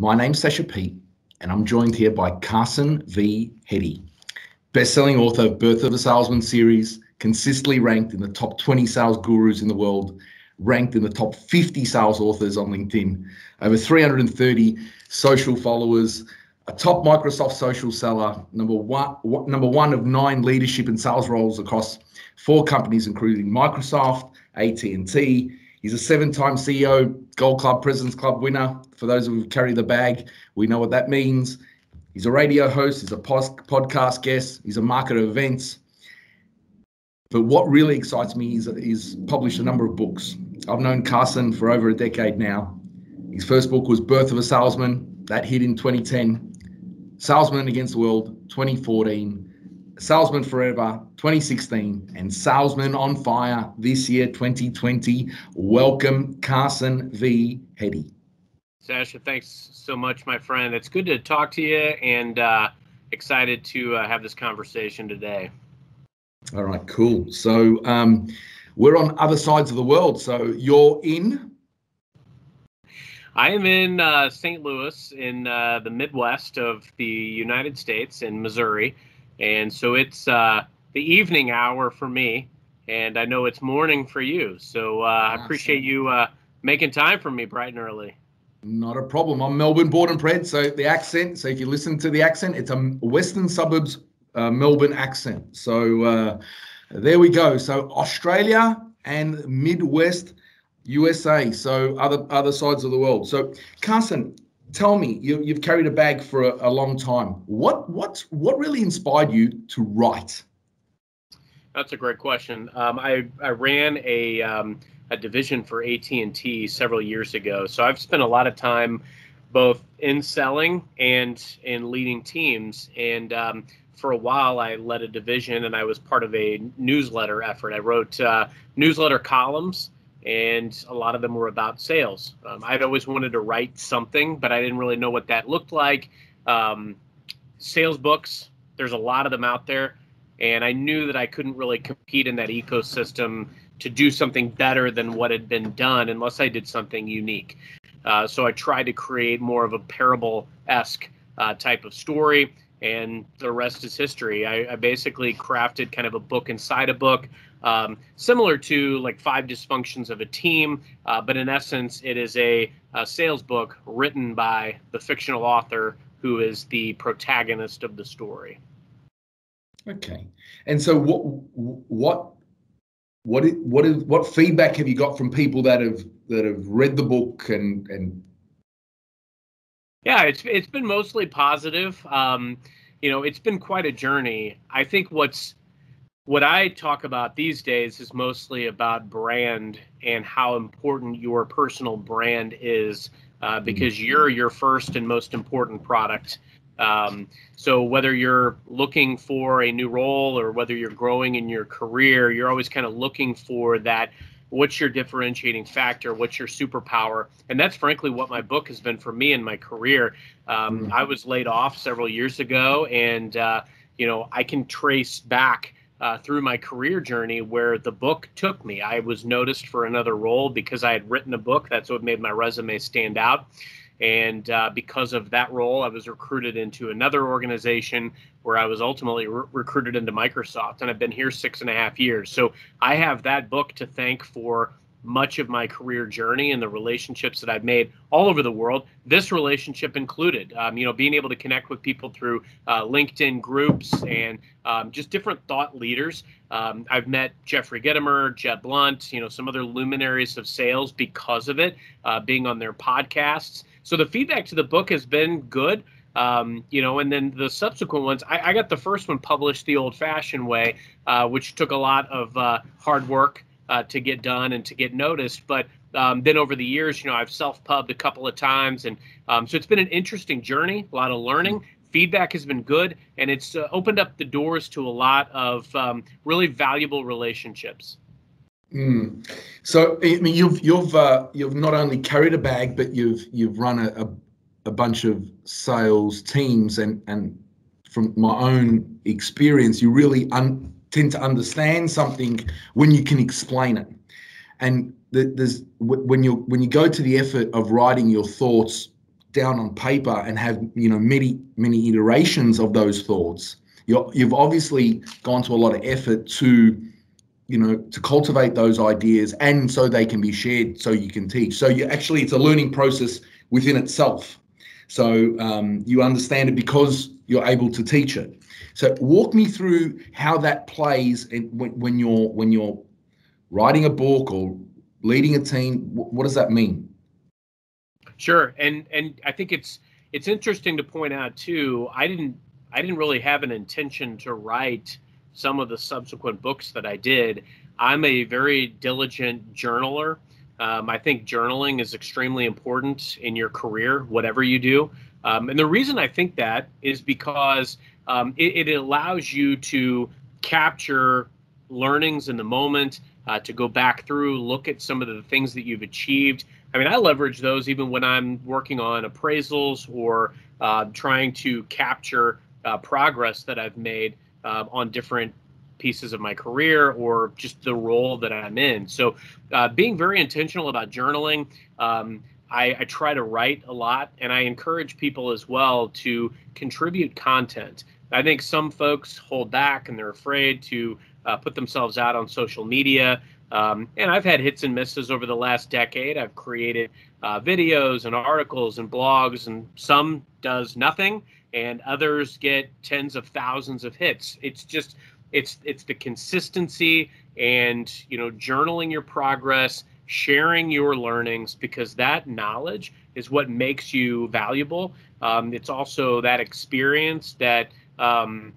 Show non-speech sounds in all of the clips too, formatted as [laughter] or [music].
My name's Sasha Pete, and I'm joined here by Carson V. Heady, best-selling author of Birth of a Salesman series, consistently ranked in the top 20 sales gurus in the world, ranked in the top 50 sales authors on LinkedIn, over 330 social followers, a top Microsoft social seller, number one, number one of nine leadership and sales roles across four companies, including Microsoft, AT&T, He's a seven-time CEO, Gold Club, President's Club winner. For those who carry the bag, we know what that means. He's a radio host. He's a podcast guest. He's a marketer of events. But what really excites me is he's published a number of books. I've known Carson for over a decade now. His first book was Birth of a Salesman. That hit in 2010. Salesman Against the World, 2014. Salesman Forever 2016 and Salesman on Fire this year 2020. Welcome, Carson V. Heady. Sasha, thanks so much, my friend. It's good to talk to you and uh, excited to uh, have this conversation today. All right, cool. So um, we're on other sides of the world. So you're in? I am in uh, St. Louis in uh, the Midwest of the United States in Missouri and so it's uh, the evening hour for me, and I know it's morning for you. So uh, awesome. I appreciate you uh, making time for me bright and early. Not a problem. I'm Melbourne born and bred, so the accent. So if you listen to the accent, it's a Western suburbs uh, Melbourne accent. So uh, there we go. So Australia and Midwest USA. So other other sides of the world. So Carson, tell me, you, have carried a bag for a, a, long time. What what what really inspired you to write? That's a great question. Um, I I ran a um, a division for AT and T several years ago, so I've spent a lot of time both in selling and in leading teams. And um, for a while, I led a division, and I was part of a newsletter effort. I wrote uh, newsletter columns and a lot of them were about sales. Um, I'd always wanted to write something, but I didn't really know what that looked like. Um, sales books, there's a lot of them out there, and I knew that I couldn't really compete in that ecosystem to do something better than what had been done unless I did something unique. Uh, so I tried to create more of a parable esque uh, type of story, and the rest is history. I, I basically crafted kind of a book inside a book um, similar to like Five Dysfunctions of a Team, uh, but in essence, it is a, a, sales book written by the fictional author who is the protagonist of the story. Okay, and so what what what is, what is what feedback have you got from people that have that have read the book and and yeah, it's it's been mostly positive. Um, you know, it's been quite a journey. I think what's what I talk about these days is mostly about brand and how important your personal brand is uh, mm-hmm. because you're your first and most important product. Um, so whether you're looking for a new role or whether you're growing in your career, you're always kind of looking for that. What's your differentiating factor? What's your superpower? And that's frankly what my book has been for me in my career. Um, mm-hmm. I was laid off several years ago, and uh, you know I can trace back uh, through my career journey where the book took me. I was noticed for another role because I had written a book. That's what made my resume stand out. And uh, because of that role, I was recruited into another organization where I was ultimately re- recruited into Microsoft. And I've been here six and a half years. So I have that book to thank for much of my career journey and the relationships that I've made all over the world, this relationship included. Um, you know, being able to connect with people through uh, LinkedIn groups and um, just different thought leaders. Um, I've met Jeffrey Gitomer, Jeb Blount, you know, some other luminaries of sales because of it, uh, being on their podcasts. So the feedback to the book has been good. Um, you know, and then the subsequent ones, I, I, got the first one published the old fashioned way, uh, which took a lot of uh, hard work uh, to get done and to get noticed. But um, then over the years, you know, I've self-pubbed a couple of times, and um, so it's been an interesting journey, a lot of learning. Feedback has been good, and it's uh, opened up the doors to a lot of um, really valuable relationships. Mm. So I mean, you've you've uh, you've not only carried a bag, but you've you've run a, a, a bunch of sales teams, and and from my own experience, you really un, tend to understand something when you can explain it. And there's when you when you go to the effort of writing your thoughts down on paper and have you know many many iterations of those thoughts you you've obviously gone to a lot of effort to you know to cultivate those ideas and so they can be shared so you can teach so you actually it's a learning process within itself so um, you understand it because you're able to teach it so walk me through how that plays in, when, when you're when you're writing a book or leading a team what does that mean Sure, and and I think it's it's interesting to point out too. I didn't I didn't really have an intention to write some of the subsequent books that I did. I'm a very diligent journaler. Um, I think journaling is extremely important in your career, whatever you do. Um, and the reason I think that is because um, it, it, allows you to capture learnings in the moment, uh, to go back through, look at some of the things that you've achieved, I mean, I leverage those even when I'm working on appraisals or uh, trying to capture uh, progress that I've made uh, on different pieces of my career or just the role that I'm in. So, uh, being very intentional about journaling. Um, I, I, try to write a lot, and I encourage people as well to contribute content. I think some folks hold back and they're afraid to uh, put themselves out on social media. Um, and I've had hits and misses over the last decade. I've created uh, videos and articles and blogs, and some does nothing, and others get tens of thousands of hits. It's just it's it's the consistency and you know journaling your progress, sharing your learnings because that knowledge is what makes you valuable. Um, it's also that experience that um,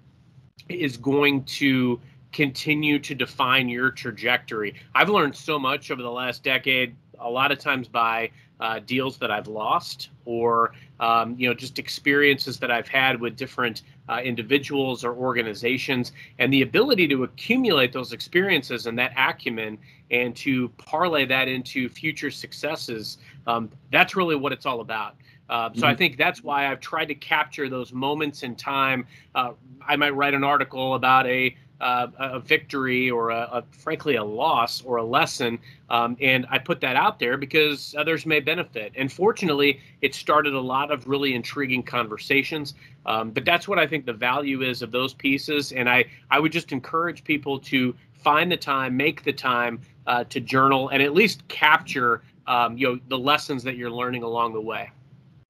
is going to continue to define your trajectory. I've learned so much over the last decade, a lot of times by uh, deals that I've lost or um, you know just experiences that I've had with different uh, individuals or organizations, and the ability to accumulate those experiences and that acumen and to parlay that into future successes. Um, that's really what it's all about. Uh, so mm-hmm. I think that's why I've tried to capture those moments in time. Uh, I might write an article about a uh, a victory or a, a, frankly a loss or a lesson um, and i put that out there because others may benefit and fortunately it started a lot of really intriguing conversations um, but that's what i think the value is of those pieces and i i would just encourage people to find the time make the time uh, to journal and at least capture um, you know the lessons that you're learning along the way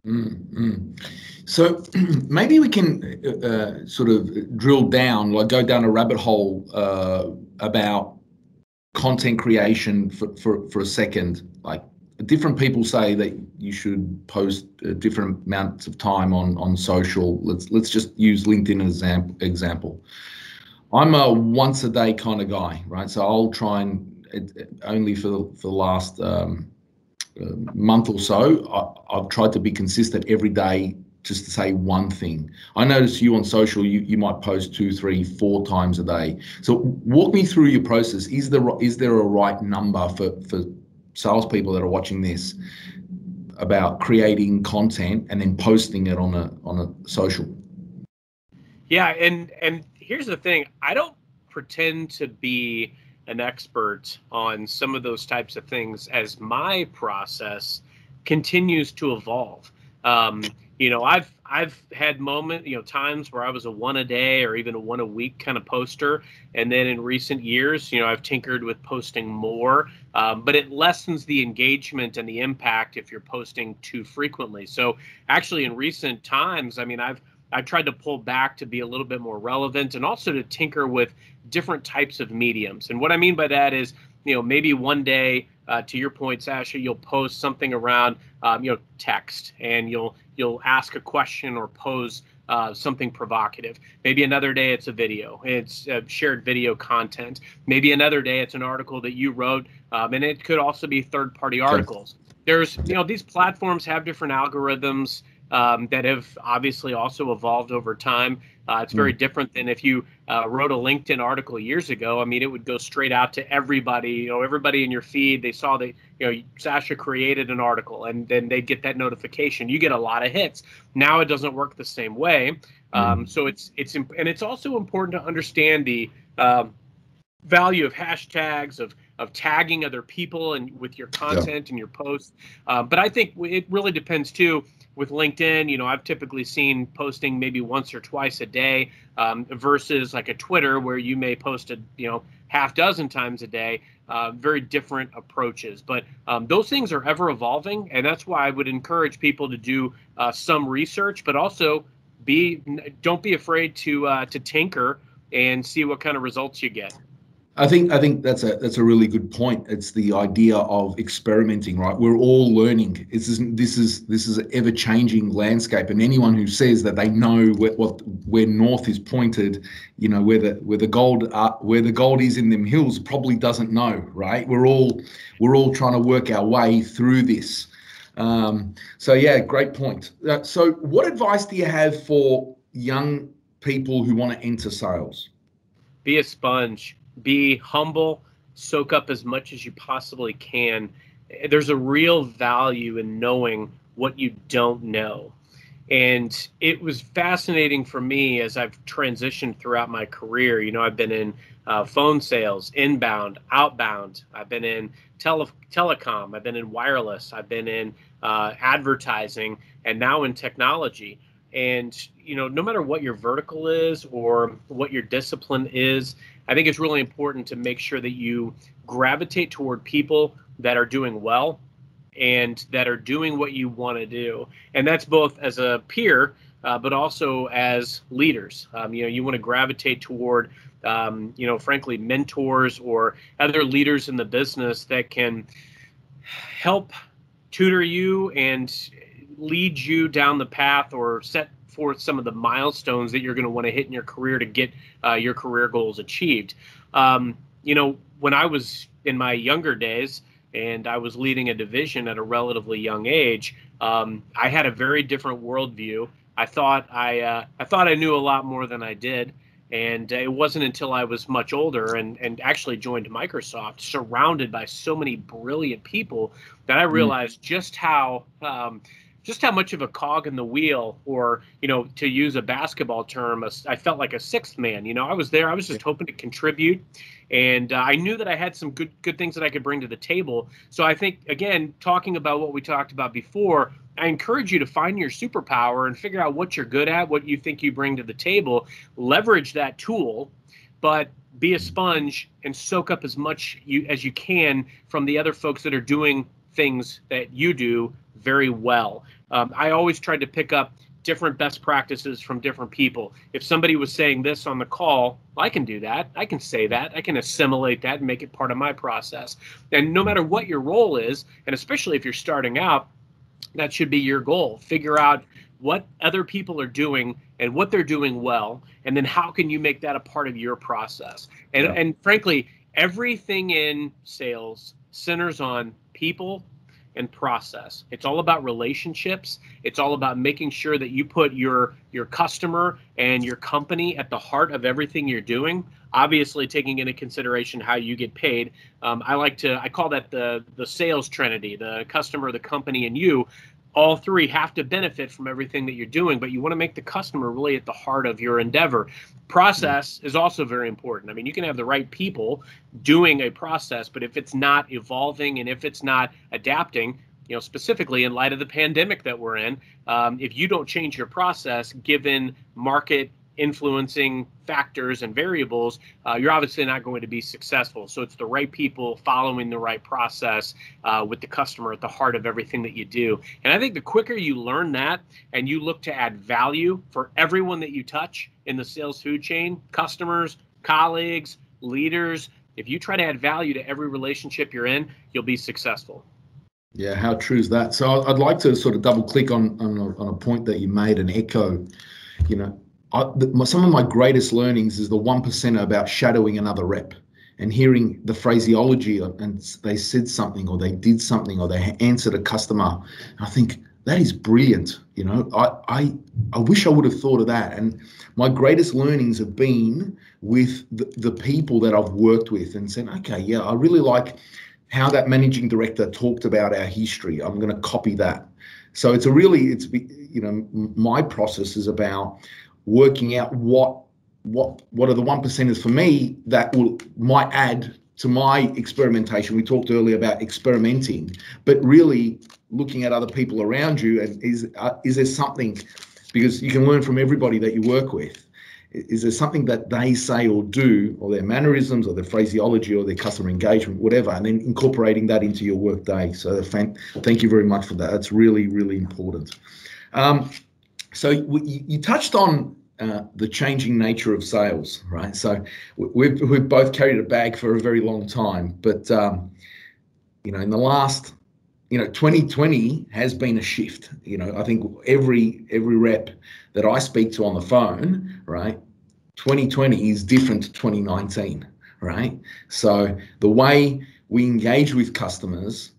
Mm-hmm. So [clears throat] maybe we can uh, uh, sort of drill down, like go down a rabbit hole uh, about content creation for, for, for a second. Like different people say that you should post different amounts of time on, on social. Let's let's just use LinkedIn as an example. I'm a once a day kind of guy, right? So I'll try and it, only for the, for the last um, month or so, I, have tried to be consistent every day just to say one thing. I notice you on social, you, you might post two, three, four times a day. So walk me through your process. Is there is there a right number for for salespeople that are watching this about creating content and then posting it on a on a social? Yeah, and and here's the thing. I don't pretend to be an expert on some of those types of things as my process continues to evolve. Um, you know, I've I've had moment, you know, times where I was a one a day or even a one a week kind of poster, and then in recent years, you know, I've tinkered with posting more, um, but it lessens the engagement and the impact if you're posting too frequently. So actually, in recent times, I mean, I've I've tried to pull back to be a little bit more relevant and also to tinker with different types of mediums. And what I mean by that is, you know, maybe one day, uh, to your point, Sasha, you'll post something around, um, you know, text, and you'll you'll ask a question or pose uh, something provocative. Maybe another day it's a video, it's uh, shared video content. Maybe another day it's an article that you wrote, um, and it could also be third-party articles. There's, you know, these platforms have different algorithms um, that have obviously also evolved over time. Uh, it's very mm. different than if you uh, wrote a LinkedIn article years ago. I mean, it would go straight out to everybody. You know, everybody in your feed. They saw that you know Sasha created an article, and then they'd get that notification. You get a lot of hits. Now it doesn't work the same way. Um, mm. So it's it's and it's also important to understand the um, value of hashtags of of tagging other people and with your content yeah. and your posts. Uh, but I think it really depends too with LinkedIn, you know, I've typically seen posting maybe once or twice a day um, versus like a Twitter where you may post a, you know, half dozen times a day. Uh, very different approaches, but um, those things are ever evolving, and that's why I would encourage people to do uh, some research, but also be don't be afraid to uh, to tinker and see what kind of results you get. I think I think that's a that's a really good point. It's the idea of experimenting, right? We're all learning. This is this is this is an ever changing landscape, and anyone who says that they know where, what where north is pointed, you know, where the where the gold uh, where the gold is in them hills, probably doesn't know, right? We're all we're all trying to work our way through this. Um, so yeah, great point. Uh, so, what advice do you have for young people who want to enter sales? Be a sponge be humble, soak up as much as you possibly can. There's a real value in knowing what you don't know. And it was fascinating for me as I've transitioned throughout my career. You know, I've been in uh, phone sales, inbound, outbound. I've been in tele- telecom. I've been in wireless. I've been in uh, advertising, and now in technology. And you know, no matter what your vertical is or what your discipline is, I think it's really important to make sure that you gravitate toward people that are doing well and that are doing what you want to do. And that's both as a peer, uh, but also as leaders. Um, you know, you want to gravitate toward, um, you know, frankly, mentors or other leaders in the business that can help tutor you and lead you down the path or set forth some of the milestones that you're going to want to hit in your career to get uh, your career goals achieved. Um, you know, when I was in my younger days and I was leading a division at a relatively young age, um, I had a very different worldview. I thought I uh, I thought I knew a lot more than I did. And it wasn't until I was much older and, and actually joined Microsoft, surrounded by so many brilliant people, that I hmm. realized mm. just how um, just how much of a cog in the wheel, or you know, to use a basketball term, a, I felt like a sixth man. You know, I was there. I was just hoping to contribute, and uh, I knew that I had some good good things that I could bring to the table. So I think again, talking about what we talked about before, I encourage you to find your superpower and figure out what you're good at, what you think you bring to the table, leverage that tool, but be a sponge and soak up as much you, as you can from the other folks that are doing things that you do very well. Um, I always tried to pick up different best practices from different people. If somebody was saying this on the call, I can do that. I can say that. I can assimilate that and make it part of my process. And no matter what your role is, and especially if you're starting out, that should be your goal. Figure out what other people are doing and what they're doing well, and then how can you make that a part of your process? And yeah. and frankly, everything in sales centers on people and process. It's all about relationships. It's all about making sure that you put your your customer and your company at the heart of everything you're doing. Obviously, taking into consideration how you get paid. Um, I like to I call that the the sales trinity: the customer, the company, and you all three have to benefit from everything that you're doing, but you want to make the customer really at the heart of your endeavor. Process is also very important. I mean, you can have the right people doing a process, but if it's not evolving and if it's not adapting, you know, specifically in light of the pandemic that we're in, um, if you don't change your process given market influencing factors and variables, uh, you're obviously not going to be successful. So it's the right people following the right process uh, with the customer at the heart of everything that you do. And I think the quicker you learn that and you look to add value for everyone that you touch in the sales food chain, customers, colleagues, leaders, if you try to add value to every relationship you're in, you'll be successful. Yeah, how true is that? So I'd like to sort of double click on on a, on a point that you made and echo. You know, I, the, some of my greatest learnings is the one percent about shadowing another rep and hearing the phraseology and they said something or they did something or they answered a customer. I think that is brilliant. You know, I, I I wish I would have thought of that. And my greatest learnings have been with the, the people that I've worked with and said, okay, yeah, I really like how that managing director talked about our history. I'm going to copy that. So it's a really, it's you know, my process is about working out what what what are the one percenters for me that will might add to my experimentation. We talked earlier about experimenting, but really looking at other people around you and is uh, is there something because you can learn from everybody that you work with. Is there something that they say or do, or their mannerisms, or their phraseology, or their customer engagement, whatever, and then incorporating that into your work day? So, thank you very much for that. That's really, really important. Um, so, you touched on uh, the changing nature of sales, right? So we've we've both carried a bag for a very long time, but um, you know, in the last, you know, 2020 has been a shift. You know, I think every every rep that I speak to on the phone, right, 2020 is different to 2019, right? So the way we engage with customers,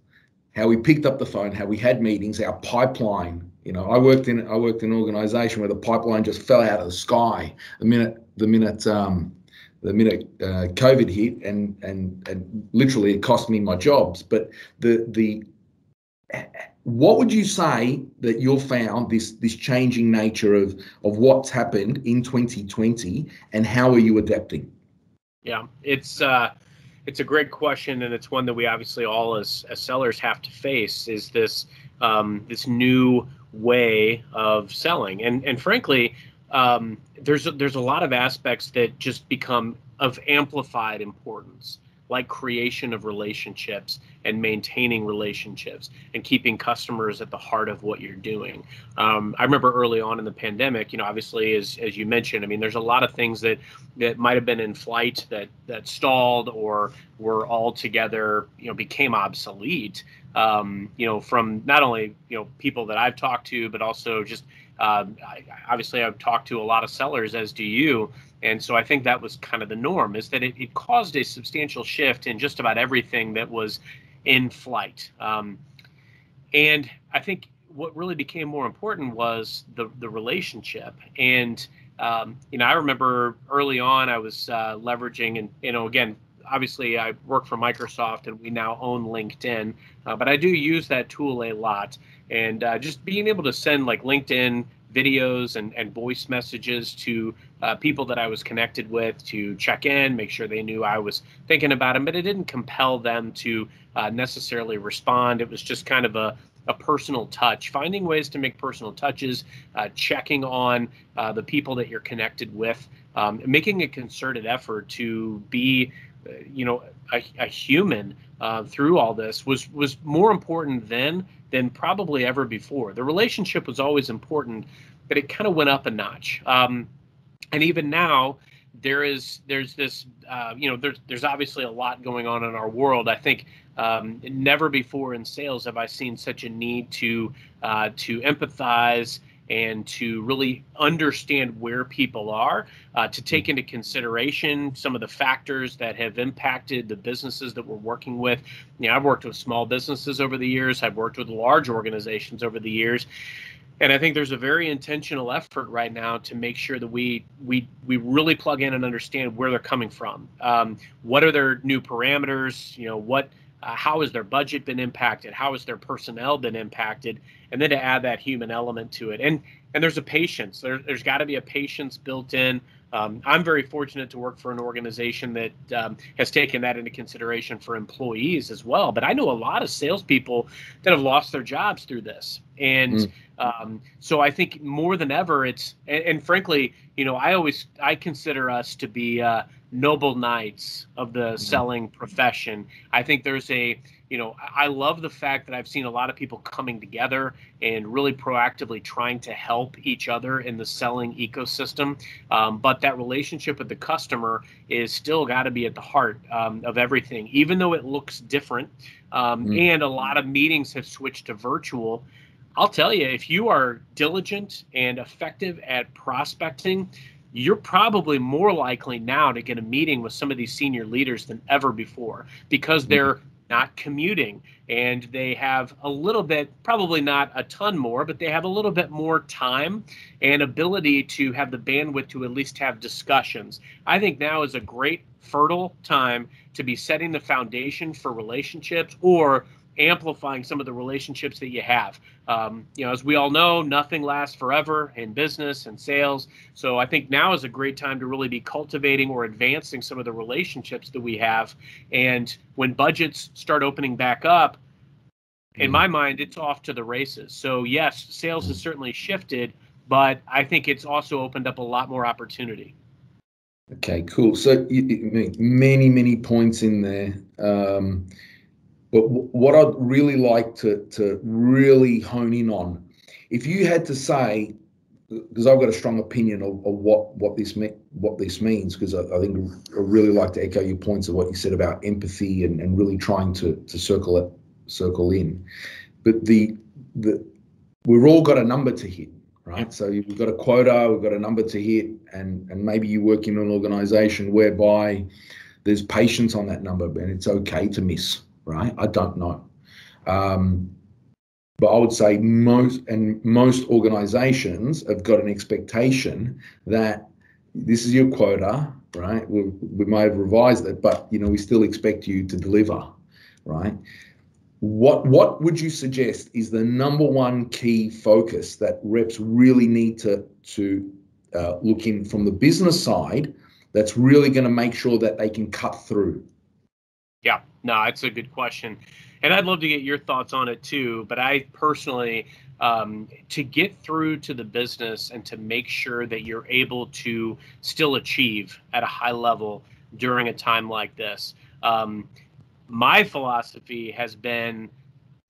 how we picked up the phone, how we had meetings, our pipeline you know, I worked in I worked in an organisation where the pipeline just fell out of the sky the minute the minute um, the minute uh, COVID hit, and and and literally it cost me my jobs. But the the what would you say that you've found this this changing nature of of what's happened in 2020, and how are you adapting? Yeah, it's uh, it's a great question, and it's one that we obviously all as as sellers have to face. Is this um, this new way of selling. And and frankly, um, there's a, there's a lot of aspects that just become of amplified importance, like creation of relationships and maintaining relationships and keeping customers at the heart of what you're doing. Um, I remember early on in the pandemic, you know, obviously as as you mentioned, I mean, there's a lot of things that that might have been in flight that that stalled or were altogether, you know, became obsolete um, you know, from not only you know people that I've talked to, but also just uh, I, obviously I've talked to a lot of sellers, as do you, and so I think that was kind of the norm. Is that it, it caused a substantial shift in just about everything that was in flight, um, and I think what really became more important was the the relationship and. Um, you know, I remember early on I was uh, leveraging, and you know, again, obviously I work for Microsoft and we now own LinkedIn, uh, but I do use that tool a lot. And uh, just being able to send like LinkedIn videos and, and voice messages to uh, people that I was connected with to check in, make sure they knew I was thinking about them, but it didn't compel them to uh, necessarily respond. It was just kind of a, a personal touch, finding ways to make personal touches, uh, checking on uh, the people that you're connected with, um, making a concerted effort to be you know, a, a human uh, through all this was was more important then than probably ever before. The relationship was always important, but it kind of went up a notch. Um, and even now, there is there's this uh, you know there's there's obviously a lot going on in our world. I think um, never before in sales have I seen such a need to uh, to empathize and to really understand where people are, uh, to take into consideration some of the factors that have impacted the businesses that we're working with. You know, I've worked with small businesses over the years, I've worked with large organizations over the years. And I think there's a very intentional effort right now to make sure that we we we really plug in and understand where they're coming from. Um, what are their new parameters? You know, what uh, how has their budget been impacted? How has their personnel been impacted? And then to add that human element to it. And and there's a patience. There, there's got to be a patience built in. Um, I'm very fortunate to work for an organization that um, has taken that into consideration for employees as well. But I know a lot of salespeople that have lost their jobs through this. And mm. um, so I think more than ever, it's and, and, frankly, you know, I always I consider us to be uh, noble knights of the mm-hmm. selling profession. I think there's a, you know, I love the fact that I've seen a lot of people coming together and really proactively trying to help each other in the selling ecosystem. Um, but that relationship with the customer is still got to be at the heart um, of everything, even though it looks different. Um, mm. And a lot of meetings have switched to virtual. I'll tell you, if you are diligent and effective at prospecting, you're probably more likely now to get a meeting with some of these senior leaders than ever before because mm-hmm. they're not commuting and they have a little bit probably not a ton more but they have a little bit more time and ability to have the bandwidth to at least have discussions i think now is a great fertile time to be setting the foundation for relationships or amplifying some of the relationships that you have. Um, you know, as we all know, nothing lasts forever in business and sales. So I think now is a great time to really be cultivating or advancing some of the relationships that we have. And when budgets start opening back up, in my mind, it's off to the races. So yes, sales has certainly shifted, but I think it's also opened up a lot more opportunity. Okay, cool. So you, many, many points in there. Um, but what I'd really like to to really hone in on, if you had to say, because I've got a strong opinion of, of what what this me, what this means, because I, I, think I really like to echo your points of what you said about empathy and, and really trying to to circle it circle in. But the the we've all got a number to hit, right? So you've got a quota, we've got a number to hit, and and maybe you work in an organization whereby there's patience on that number, and it's okay to miss right? I don't know. Um, but I would say most and most organizations have got an expectation that this is your quota, right? We, we may have revised it, but you know we still expect you to deliver, right? What what would you suggest is the number one key focus that reps really need to to uh, look in from the business side? That's really going to make sure that they can cut through yeah, no, it's a good question. And I'd love to get your thoughts on it too. But I personally, um, to get through to the business and to make sure that you're able to still achieve at a high level during a time like this, um, my philosophy has been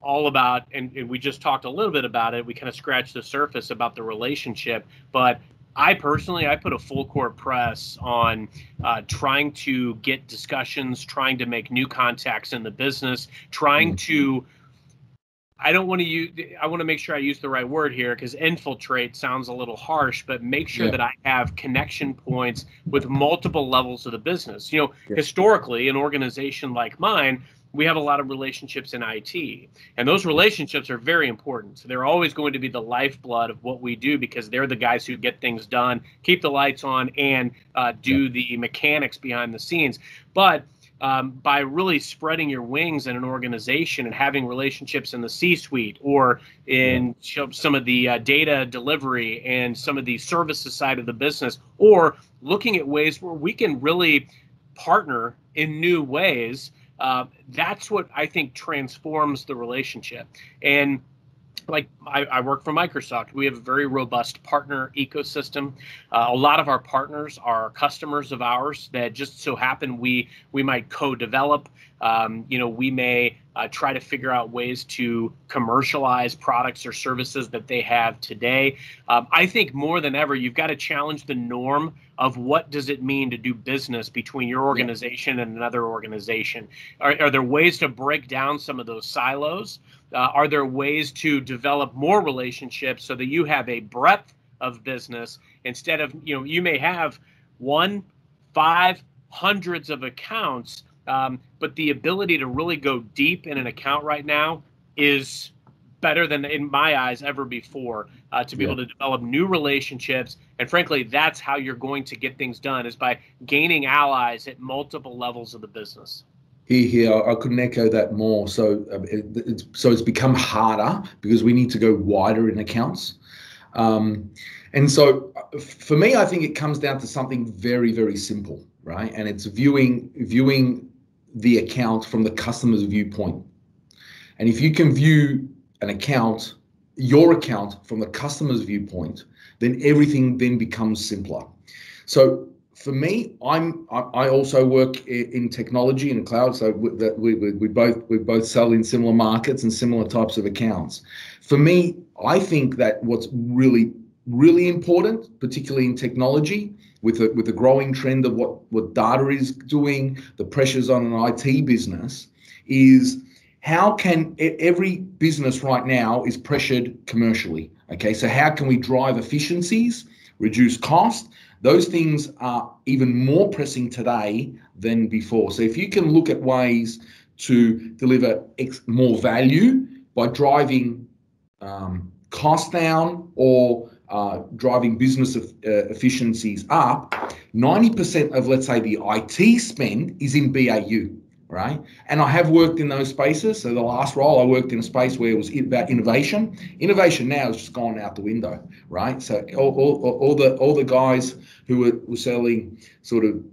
all about and, and, we just talked a little bit about it we kind of scratched the surface about the relationship but I personally, I put a full court press on uh, trying to get discussions, trying to make new contacts in the business, trying mm-hmm. to. I don't want to use. I want to make sure I use the right word here because infiltrate sounds a little harsh, but make sure yeah. that I have connection points with multiple levels of the business. You know, yeah. historically, an organization like mine, we have a lot of relationships in IT, and those relationships are very important. So they're always going to be the lifeblood of what we do because they're the guys who get things done, keep the lights on, and uh, do the mechanics behind the scenes. But um, by really spreading your wings in an organization and having relationships in the C-suite or in some of the uh, data delivery and some of the services side of the business, or looking at ways where we can really partner in new ways uh, that's what I think transforms the relationship. And like I, I, work for Microsoft. We have a very robust partner ecosystem. Uh, a lot of our partners are customers of ours that just so happen we we might co-develop. Um, you know, we may uh, try to figure out ways to commercialize products or services that they have today. Um, I think more than ever, you've got to challenge the norm of what does it mean to do business between your organization and another organization. Are, are there ways to break down some of those silos? Uh, are there ways to develop more relationships so that you have a breadth of business instead of you know you may have one, five, hundreds of accounts um, but the ability to really go deep in an account right now is better than in my eyes ever before uh, to be yeah. able to develop new relationships. And frankly that's how you're going to get things done is by gaining allies at multiple levels of the business. Here here i couldn't echo that more. So um, it, it's, so it's become harder because we need to go wider in accounts. Um, and so uh, for me i think it comes down to something very very simple right? And it's viewing viewing the account from the customer's viewpoint. And if you can view an account, your account from the customer's viewpoint, then everything then becomes simpler. So for me, I'm I also work in technology and cloud, so that we, we, we both we both sell in similar markets and similar types of accounts. For me, I think that what's really really important, particularly in technology, with a, with the growing trend of what, what data is doing, the pressures on an IT business, is how can every business right now is pressured commercially. Okay, so how can we drive efficiencies, reduce cost? Those things are even more pressing today than before. So if you can look at ways to deliver more value by driving um, cost down or uh, driving business uh, efficiencies up, 90% of, let's say, the IT spend is in BAU, right? And I have worked in those spaces. So the last role, I worked in a space where it was about innovation. Innovation now has just gone out the window, right? So all, all, all the all the guys who were, were selling sort of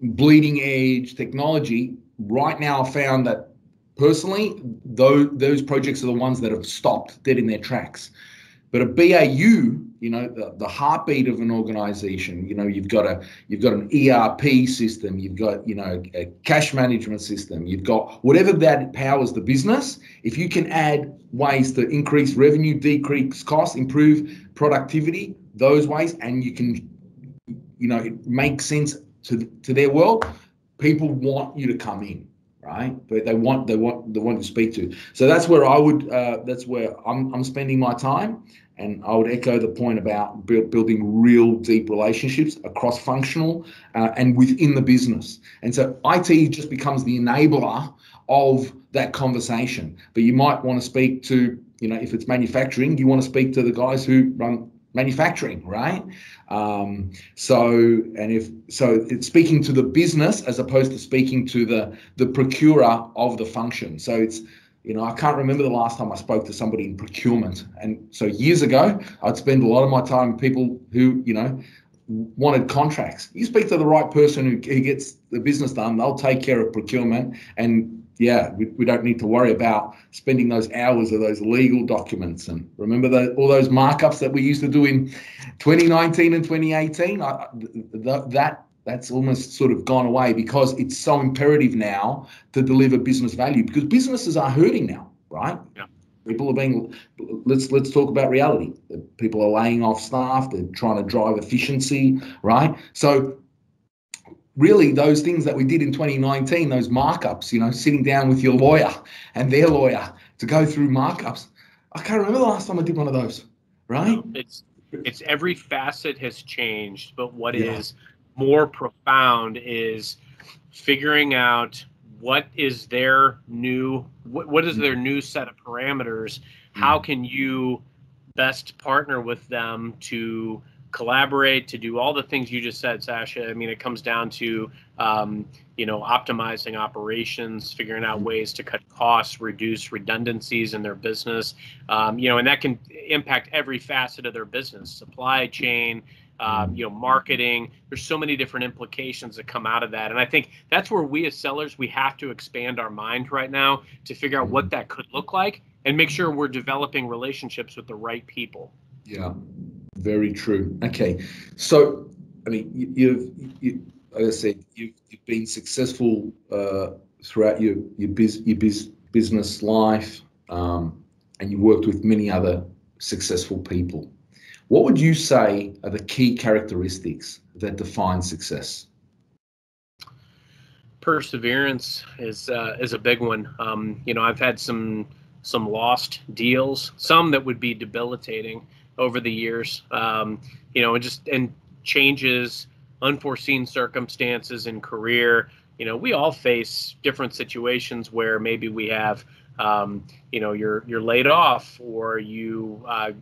bleeding edge technology right now found that personally, those those projects are the ones that have stopped dead in their tracks. But a BAU, you know, the, the heartbeat of an organization, you know, you've got a you've got an ERP system, you've got, you know, a cash management system, you've got whatever that powers the business. If you can add ways to increase revenue, decrease costs, improve productivity, those ways, and you can, you know, it make sense to to their world, people want you to come in right? But they want they want they one to speak to. So that's where I would uh, that's where I'm I'm spending my time, and I would echo the point about build, building real deep relationships across functional uh, and within the business. And so IT just becomes the enabler of that conversation. But you might want to speak to you know if it's manufacturing, you want to speak to the guys who run manufacturing, right? Um, so, and if so, it's speaking to the business as opposed to speaking to the the procurer of the function. So it's you know, I can't remember the last time I spoke to somebody in procurement. And so years ago, I'd spend a lot of my time with people who, you know, wanted contracts. You speak to the right person who, who gets the business done, they'll take care of procurement and yeah, we, we don't need to worry about spending those hours of those legal documents. And remember the, all those markups that we used to do in 2019 and 2018? I, that that's almost sort of gone away because it's so imperative now to deliver business value because businesses are hurting now, right? Yeah. People are being let's let's talk about reality. People are laying off staff, they're trying to drive efficiency, right? So really those things that we did in 2019, those markups, you know, sitting down with your lawyer and their lawyer to go through markups. I can't remember the last time I did one of those, right? It's it's every facet has changed, but what yeah. is more profound is figuring out what is their new what, what is their mm-hmm. new set of parameters how mm-hmm. can you best partner with them to collaborate to do all the things you just said sasha. I mean it comes down to um, you know optimizing operations figuring out mm-hmm. ways to cut costs reduce redundancies in their business. Um, you know and that can impact every facet of their business supply chain um, you know marketing. There's so many different implications that come out of that. And i think that's where we as sellers we have to expand our mind right now to figure out what mm-hmm. that could look like and make sure we're developing relationships with the right people. Yeah very true okay so i mean you, you've you, like i said you've, you've been successful uh, throughout your your, biz, your biz, business life um, and you worked with many other successful people what would you say are the key characteristics that define success? Perseverance is uh, is a big one. Um, you know, I've had some some lost deals, some that would be debilitating over the years. Um, you know, and just and changes, unforeseen circumstances in career. You know, we all face different situations where maybe we have um, you know you're you're laid off or you uh,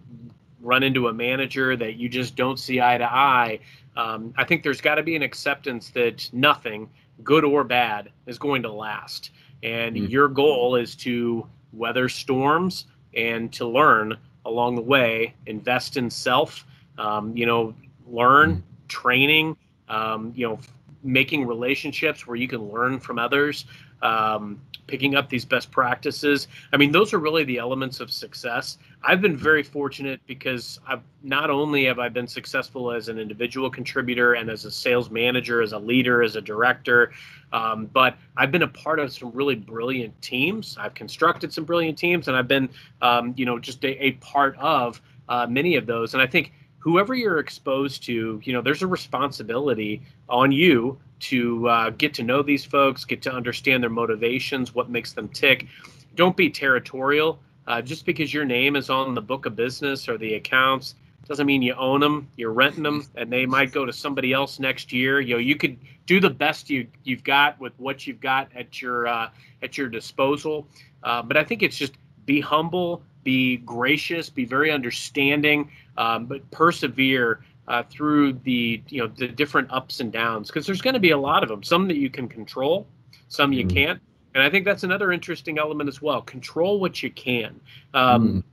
run into a manager that you just don't see eye to eye. Um, I think there's got to be an acceptance that nothing, good or bad, is going to last. And mm. your goal is to weather storms and to learn along the way, invest in self, um, you know, learn, mm. training, um, you know, making relationships where you can learn from others, um, picking up these best practices. I mean, those are really the elements of success. I've been very fortunate because I've not only have I been successful as an individual contributor and as a sales manager, as a leader, as a director, um, but I've been a part of some really brilliant teams. I've constructed some brilliant teams, and I've been, um, you know, just a, a part of uh, many of those. And I think whoever you're exposed to, you know, there's a responsibility on you to uh, get to know these folks, get to understand their motivations, what makes them tick. Don't be territorial. Uh, just because your name is on the book of business or the accounts doesn't mean you own them. You're renting them, and they might go to somebody else next year. You know, you could do the best you you've got with what you've got at your uh, at your disposal. Uh, but I think it's just be humble, be gracious, be very understanding, um, but persevere uh, through the you know the different ups and downs because there's going to be a lot of them. Some that you can control, some you mm. can't. And I think that's another interesting element as well. Control what you can. Um, mm.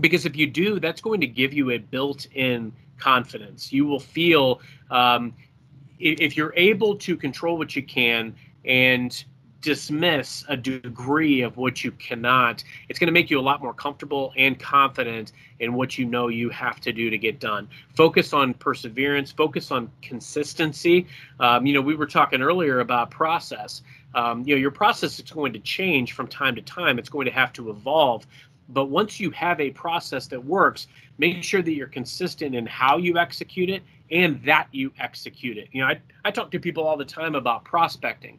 Because if you do, that's going to give you a built in confidence. You will feel, um, if you're able to control what you can and dismiss a degree of what you cannot, it's going to make you a lot more comfortable and confident in what you know you have to do to get done. Focus on perseverance, focus on consistency. Um, you know, we were talking earlier about process. Um, you know, your process is going to change from time to time, it's going to have to evolve. But once you have a process that works, make sure that you're consistent in how you execute it and that you execute it. You know, I, I talk to people all the time about prospecting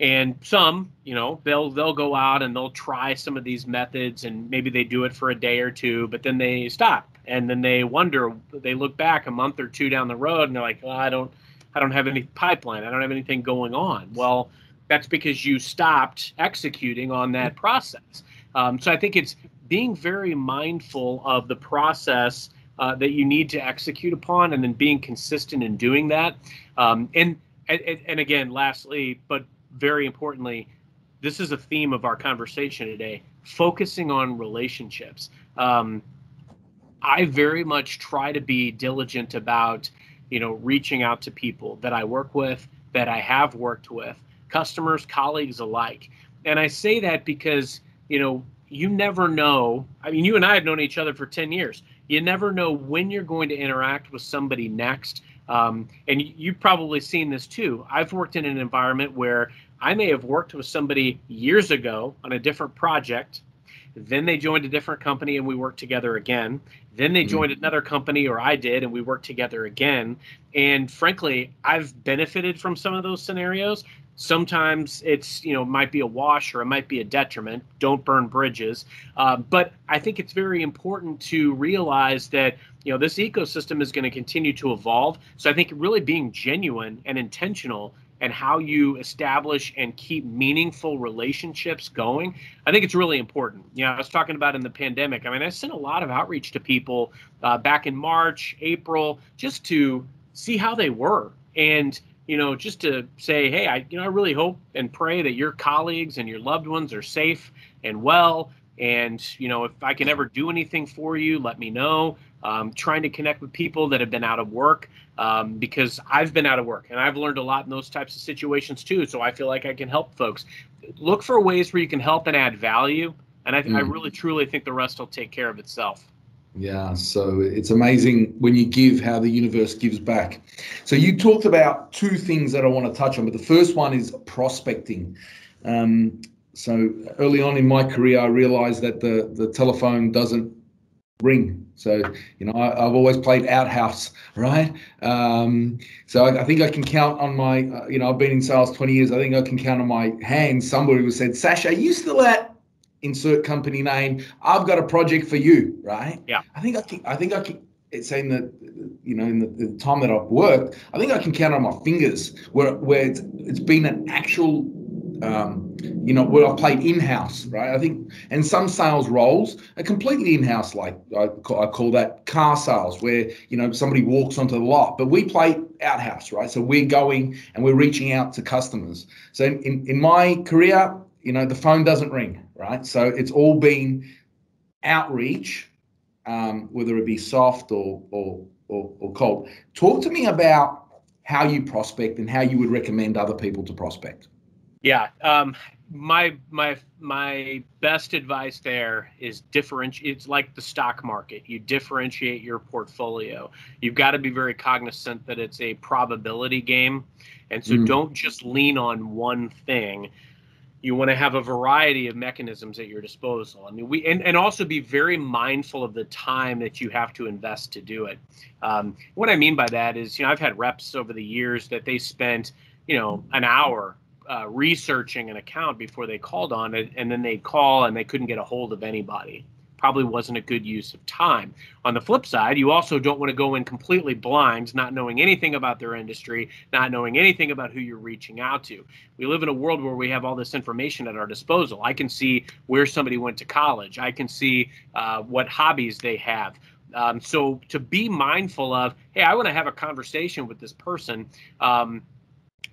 and some you know they'll they'll go out and they'll try some of these methods and maybe they do it for a day or two but then they stop. And then they wonder they look back a month or two down the road and they're like well, i don't i don't have any pipeline. I don't have anything going on. Well that's because you stopped executing on that process. Um, so i think it's being very mindful of the process uh, that you need to execute upon and then being consistent in doing that. Um, and, and and again lastly but very importantly, this is a theme of our conversation today focusing on relationships. Um, I very much try to be diligent about, you know, reaching out to people that I work with, that I have worked with, customers, colleagues alike. And I say that because, you know, you never know. I mean, you and I have known each other for 10 years. You never know when you're going to interact with somebody next um, and you've probably seen this too. I've worked in an environment where I may have worked with somebody years ago on a different project. Then they joined a different company and we worked together again. Then they mm-hmm. joined another company, or I did, and we worked together again. And frankly, I've benefited from some of those scenarios. Sometimes it's, you know, might be a wash or it might be a detriment. Don't burn bridges. Uh, but I think it's very important to realize that you know this ecosystem is going to continue to evolve so i think really being genuine and intentional and how you establish and keep meaningful relationships going i think it's really important you know i was talking about in the pandemic i mean i sent a lot of outreach to people uh, back in march april just to see how they were and you know just to say hey i you know i really hope and pray that your colleagues and your loved ones are safe and well and you know if i can ever do anything for you let me know um, trying to connect with people that have been out of work um, because I've been out of work and I've learned a lot in those types of situations too. So I feel like I can help folks. Look for ways where you can help and add value. And I, mm. I really truly think the rest will take care of itself. Yeah, so it's amazing when you give how the universe gives back. So you talked about two things that I want to touch on, but the first one is prospecting. Um, so early on in my career, I realized that the the telephone doesn't ring. So, you know, I, have always played outhouse, right? Um, so I, I, think I can count on my, uh, you know, I've been in sales 20 years. I think I can count on my hands somebody who said, Sasha, are you still at insert company name? I've got a project for you, right? Yeah. I think I can, I think I can, it's saying that, you know, in the, the, time that I've worked, I think I can count on my fingers where, where it's, it's been an actual um, you know, where I've played in-house, right? I think, and some sales roles are completely in-house, like I call, I call that car sales, where you know somebody walks onto the lot, but we play outhouse, right? So we're going and we're reaching out to customers. So in in my career, you know, the phone doesn't ring, right? So it's all been outreach, um, whether it be soft or or or, or cold. Talk to me about how you prospect and how you would recommend other people to prospect. Yeah, um, my my my best advice there is differentiate. It's like the stock market. You differentiate your portfolio. You've got to be very cognizant that it's a probability game, and so mm. don't just lean on one thing. You want to have a variety of mechanisms at your disposal. I mean, we and, and also be very mindful of the time that you have to invest to do it. Um, what I mean by that is, you know, I've had reps over the years that they spent, you know, an hour uh, researching an account before they called on it, and then they call and they couldn't get a hold of anybody. Probably wasn't a good use of time. On the flip side, you also don't want to go in completely blind, not knowing anything about their industry, not knowing anything about who you're reaching out to. We live in a world where we have all this information at our disposal. I can see where somebody went to college, I can see uh, what hobbies they have. Um, so to be mindful of, hey, I want to have a conversation with this person. Um,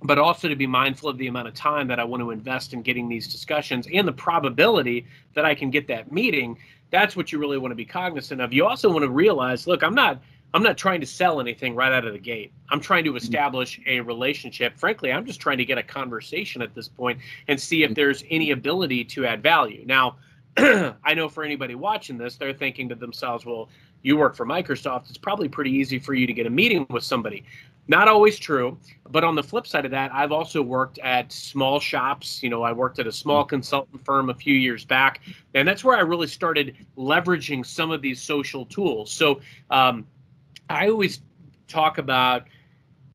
but also to be mindful of the amount of time that I want to invest in getting these discussions and the probability that I can get that meeting. That's what you really want to be cognizant of. You also want to realize, look, I'm not I'm not trying to sell anything right out of the gate. I'm trying to mm-hmm. establish a relationship. Frankly, I'm just trying to get a conversation at this point and see if mm-hmm. there's any ability to add value. Now, [clears throat] I know for anybody watching this, they're thinking to themselves, well, you work for Microsoft, it's probably pretty easy for you to get a meeting with somebody. Not always true, but on the flip side of that, I've also worked at small shops. You know, I worked at a small mm. consultant firm a few years back, and that's where I really started leveraging some of these social tools. So um, I always talk about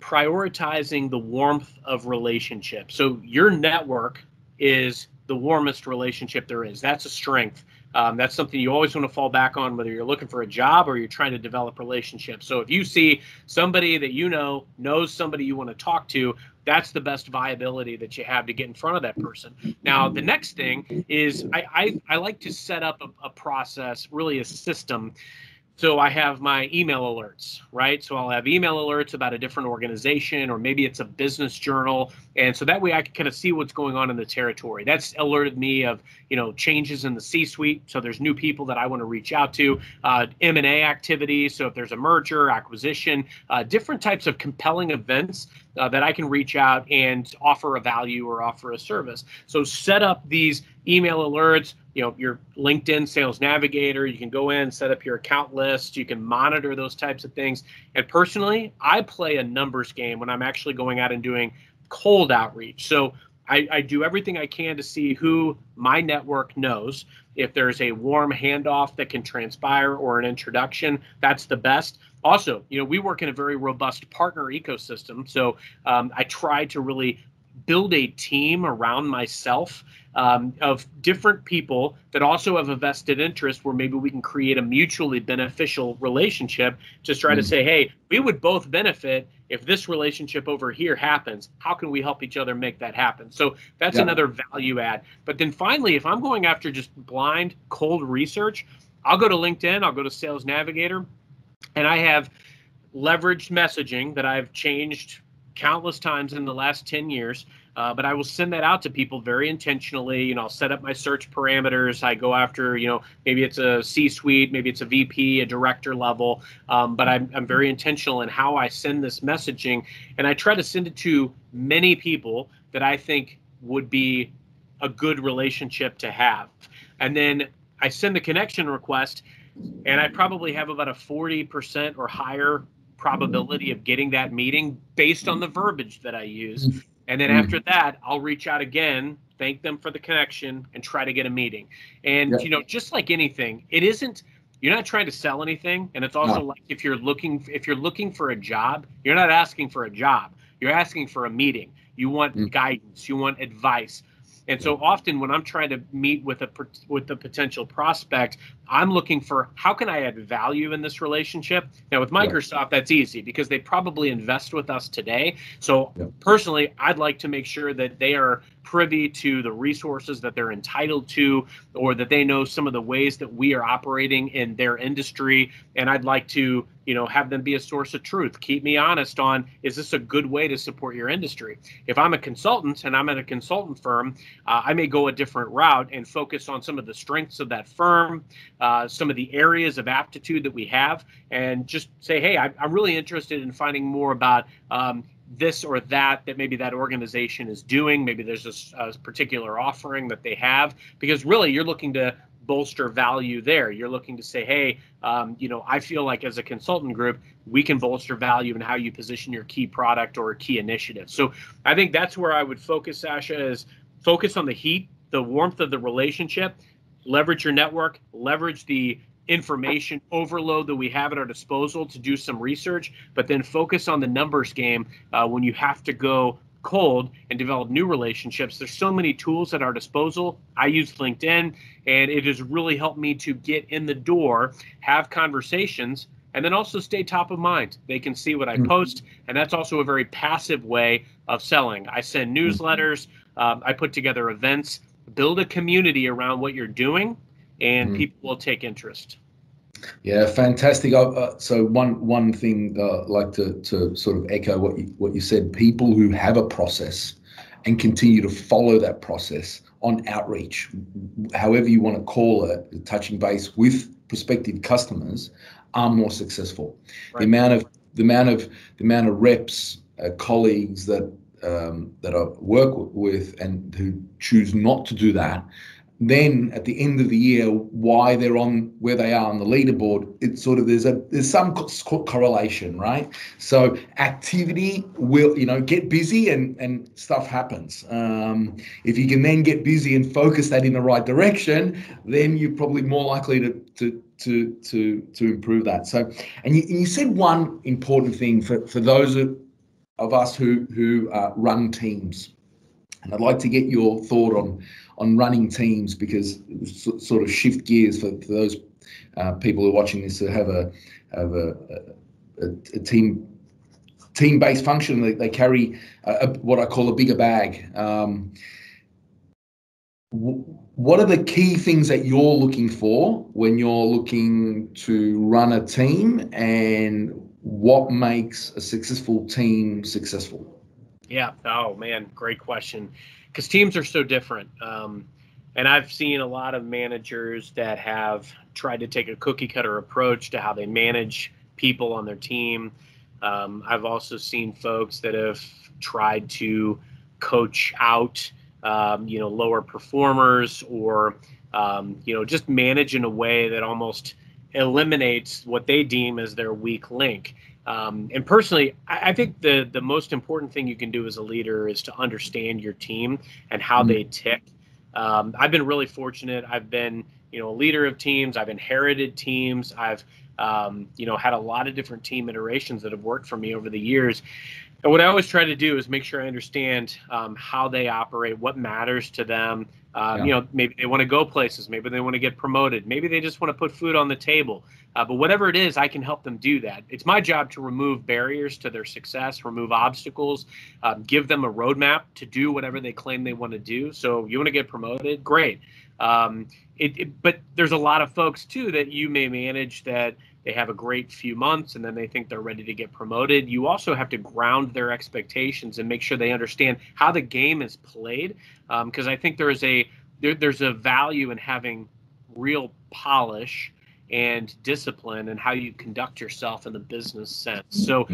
prioritizing the warmth of relationships. So your network is the warmest relationship there is. That's a strength. Um, that's something you always want to fall back on, whether you're looking for a job or you're trying to develop relationships. So if you see somebody that you know knows somebody you want to talk to, that's the best viability that you have to get in front of that person. Now, the next thing is I, I, I like to set up a, a process, really a system so I have my email alerts, right? So I'll have email alerts about a different organization, or maybe it's a business journal, and so that way I can kind of see what's going on in the territory. That's alerted me of you know changes in the C-suite. So there's new people that I want to reach out to, uh, M&A activities. So if there's a merger, acquisition, uh, different types of compelling events uh, that I can reach out and offer a value or offer a service. So set up these email alerts you know your linkedin sales navigator you can go in set up your account list you can monitor those types of things and personally i play a numbers game when i'm actually going out and doing cold outreach. So I, I do everything i can to see who my network knows. If there's a warm handoff that can transpire or an introduction that's the best. Also you know we work in a very robust partner ecosystem. So um, i try to really build a team around myself um, of different people that also have a vested interest where maybe we can create a mutually beneficial relationship to try mm. to say hey we would both benefit if this relationship over here happens how can we help each other make that happen so that's yeah. another value add but then finally if i'm going after just blind cold research i'll go to linkedin i'll go to sales navigator and i have leveraged messaging that i've changed countless times in the last 10 years uh, but I will send that out to people very intentionally. You know, I'll set up my search parameters. I go after, you know, maybe it's a C-suite, maybe it's a VP, a director level. Um, but I'm, I'm very intentional in how I send this messaging, and I try to send it to many people that I think would be a good relationship to have. And then I send the connection request, and I probably have about a 40% or higher probability of getting that meeting based on the verbiage that I use. And then after that, I'll reach out again, thank them for the connection, and try to get a meeting. And yeah. you know, just like anything, it isn't you're not trying to sell anything. And it's also no. like if you're looking if you're looking for a job, you're not asking for a job. You're asking for a meeting. You want mm. guidance. You want advice. And so often when I'm trying to meet with a with a potential prospect, I'm looking for how can I add value in this relationship. Now with Microsoft, that's easy because they probably invest with us today. So personally, I'd like to make sure that they are privy to the resources that they're entitled to or that they know some of the ways that we are operating in their industry and i'd like to you know have them be a source of truth. Keep me honest on is this a good way to support your industry? If i'm a consultant and i'm at a consultant firm uh, i may go a different route and focus on some of the strengths of that firm uh, some of the areas of aptitude that we have and just say hey I, am really interested in finding more about um, this or that that maybe that organization is doing. Maybe there's a, a, particular offering that they have. Because really you're looking to bolster value there. You're looking to say, hey, um, you know, I feel like as a consultant group, we can bolster value in how you position your key product or key initiative. So I think that's where I would focus, Sasha, is focus on the heat, the warmth of the relationship, leverage your network, leverage the information overload that we have at our disposal to do some research, but then focus on the numbers game uh, when you have to go cold and develop new relationships. There's so many tools at our disposal. I use LinkedIn, and it has really helped me to get in the door, have conversations, and then also stay top of mind. They can see what I mm-hmm. post, and that's also a very passive way of selling. I send mm-hmm. newsletters, um, I put together events, build a community around what you're doing and mm people will take interest. Yeah, fantastic. Uh, so one one thing uh, I'd like to to sort of echo what you what you said. People who have a process and continue to follow that process on outreach, however you want to call it, touching base with prospective customers, are more successful. Right. The amount of the amount of the amount of reps, uh, colleagues that um, that I work with and who choose not to do that then at the end of the year why they're on where they are on the leaderboard it's sort of there's a there's some co- correlation right? So activity will you know get busy and and stuff happens. Um, if you can then get busy and focus that in the right direction then you're probably more likely to to to to to improve that. So and you, you said one important thing for for those of, of us who who uh, run teams. And I'd like to get your thought on on running teams because sort of shift gears for, for those uh, people who are watching this to have a have a, a, a team team based function. They, they carry a, what I call a bigger bag. Um, what are the key things that you're looking for when you're looking to run a team and what makes a successful team successful? Yeah. Oh man, great question. Because teams are so different. Um, and I've seen a lot of managers that have tried to take a cookie cutter approach to how they manage people on their team. Um, I've also seen folks that have tried to coach out, um, you know, lower performers or, um, you know, just manage in a way that almost eliminates what they deem as their weak link. Um, and personally, I, I, think the the most important thing you can do as a leader is to understand your team and how mm-hmm. they tick. Um, I've been really fortunate. I've been you know a leader of teams. I've inherited teams. I've um, you know had a lot of different team iterations that have worked for me over the years. And what I always try to do is make sure I understand um, how they operate, what matters to them, um, yeah. You know, maybe they want to go places, maybe they want to get promoted, maybe they just want to put food on the table. Uh, but whatever it is, I can help them do that. It's my job to remove barriers to their success, remove obstacles, um, give them a roadmap to do whatever they claim they want to do. So you want to get promoted, great. Um, it, it, but there's a lot of folks too that you may manage that they have a great few months and then they think they're ready to get promoted. You also have to ground their expectations and make sure they understand how the game is played. Because um, I think there is a there, there's a value in having real polish and discipline and how you conduct yourself in the business sense. So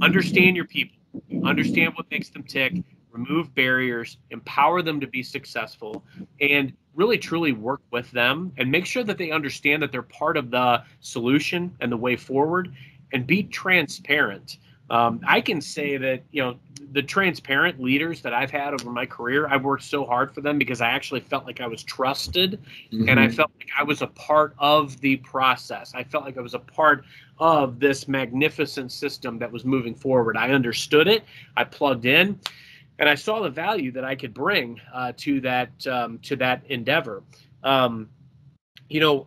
understand your people, understand what makes them tick, remove barriers, empower them to be successful, and really truly work with them and make sure that they understand that they're part of the solution and the way forward and be transparent. Um, I can say that, you know, the transparent leaders that I've had over my career, I've worked so hard for them because I actually felt like I was trusted mm-hmm. and I felt like I was a part of the process. I felt like I was a part of this magnificent system that was moving forward. I understood it, I plugged in and I saw the value that I could bring uh, to that um, to that endeavor. Um, you know,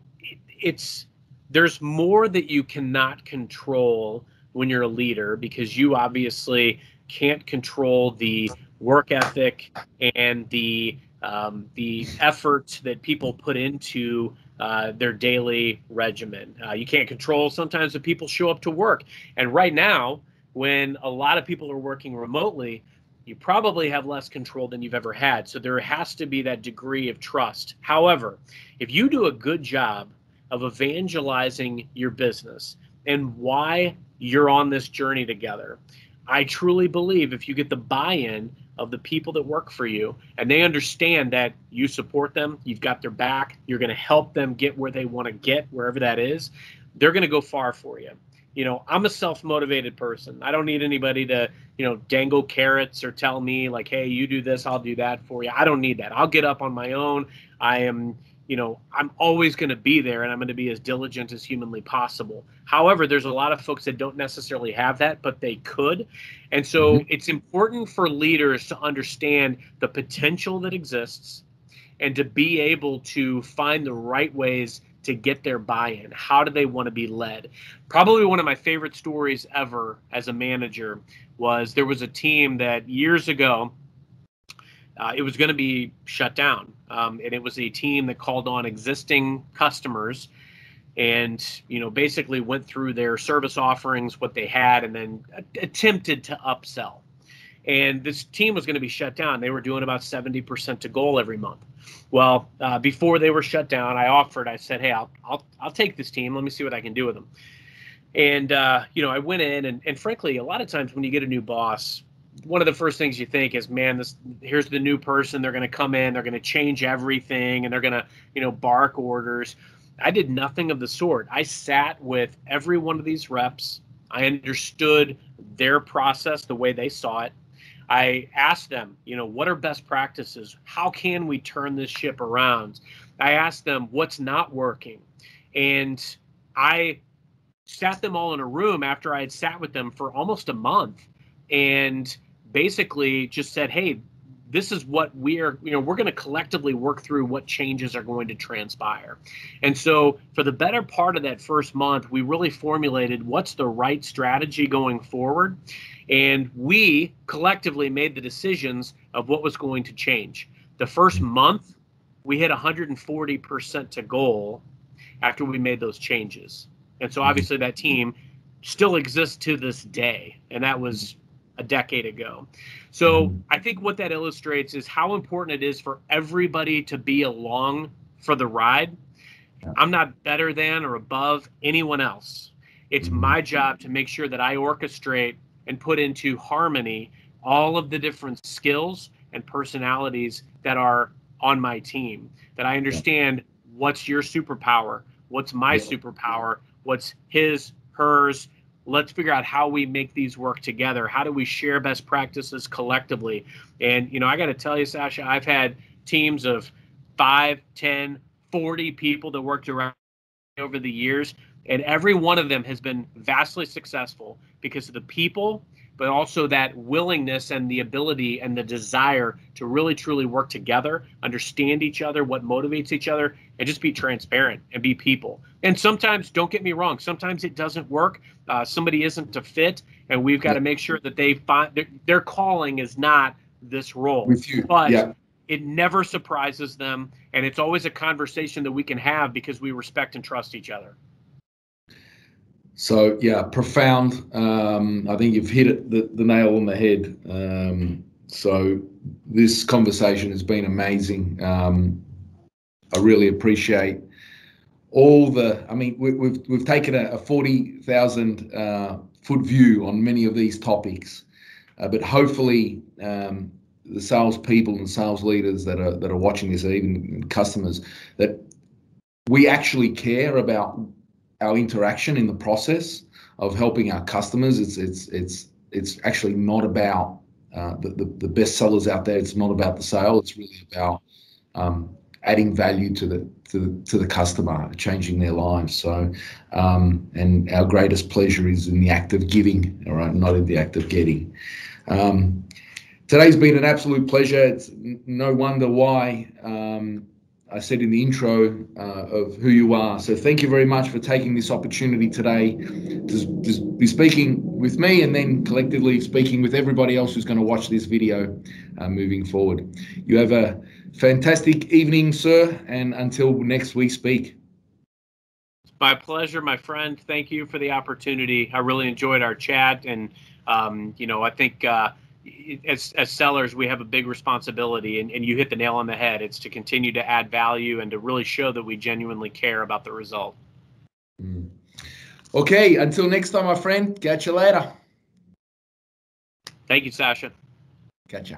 it's there's more that you cannot control when you're a leader because you obviously can't control the work ethic and the um, the effort that people put into uh, their daily regimen. Uh, you can't control sometimes the people show up to work, and right now, when a lot of people are working remotely, you probably have less control than you've ever had. So there has to be that degree of trust. However, if you do a good job of evangelizing your business and why you're on this journey together, I truly believe if you get the buy in of the people that work for you and they understand that you support them, you've got their back, you're going to help them get where they want to get, wherever that is, they're going to go far for you you know i'm a self-motivated person. I don't need anybody to you know dangle carrots or tell me like hey you do this i'll do that for you i don't need that. I'll get up on my own. I am you know i'm always going to be there and i'm going to be as diligent as humanly possible. However there's a lot of folks that don't necessarily have that but they could. And so mm-hmm. it's important for leaders to understand the potential that exists and to be able to find the right ways to get their buy-in? How do they want to be led? Probably one of my favorite stories ever as a manager was there was a team that years ago uh, it was going to be shut down, um, and it was a team that called on existing customers and you know basically went through their service offerings, what they had, and then attempted to upsell. And this team was going to be shut down. They were doing about 70% to goal every month. Well, uh, before they were shut down, I offered. I said, "Hey, I'll I'll I'll take this team. Let me see what I can do with them." And uh, you know, I went in, and, and frankly, a lot of times when you get a new boss, one of the first things you think is, man, this here's the new person. They're going to come in, they're going to change everything, and they're going to, you know, bark orders. I did nothing of the sort. I sat with every one of these reps. I understood their process the way they saw it. I asked them, you know, what are best practices? How can we turn this ship around? I asked them what's not working. And I sat them all in a room after I had sat with them for almost a month and basically just said, hey, this is what we are, you know, we're going to collectively work through what changes are going to transpire. And so, for the better part of that first month, we really formulated what's the right strategy going forward. And we collectively made the decisions of what was going to change. The first month, we hit 140% to goal after we made those changes. And so, mm-hmm. obviously, that team still exists to this day. And that was a decade ago. So. I think what that illustrates is how important it is for everybody to be along for the ride. I'm not better than or above anyone else. It's mm-hmm. my job to make sure that I orchestrate and put into harmony all of the different skills and personalities that are on my team. That I understand what's your superpower, what's my superpower, what's his, hers, let's figure out how we make these work together how do we share best practices collectively and you know i got to tell you sasha i've had teams of 5 10 40 people that worked around over the years and every one of them has been vastly successful because of the people but also that willingness and the ability and the desire to really truly work together, understand each other, what motivates each other, and just be transparent and be people. And sometimes, don't get me wrong, sometimes it doesn't work. Uh, somebody isn't a fit, and we've got to make sure that they find their, their calling is not this role. With you, but yeah. it never surprises them, and it's always a conversation that we can have because we respect and trust each other. So yeah, profound. Um, I think you've hit it, the, the nail on the head. Um, so this conversation has been amazing. Um, I really appreciate all the. I mean, we, have we've, we've taken a, a forty thousand uh, foot view on many of these topics, uh, but hopefully um, the salespeople and sales leaders that are that are watching this, even customers, that we actually care about our interaction in the process of helping our customers. It's it's it's it's actually not about uh, the, the, the best sellers out there. It's not about the sale. It's really about um, adding value to the to the, to the customer, changing their lives. So, um, and our greatest pleasure is in the act of giving, all right, not in the act of getting. Um, today's been an absolute pleasure. It's no wonder why. Um, I said in the intro uh, of who you are. So thank you very much for taking this opportunity today to, to, be speaking with me and then collectively speaking with everybody else who's going to watch this video uh, moving forward. You have a fantastic evening, sir, and until next we speak. It's my pleasure, my friend. Thank you for the opportunity. I really enjoyed our chat, and um, you know, I think. Uh, as, as sellers, we have a big responsibility, and, and you hit the nail on the head. It's to continue to add value and to really show that we genuinely care about the result. Mm. Okay, until next time, my friend. Catch you later. Thank you, Sasha. Catch ya.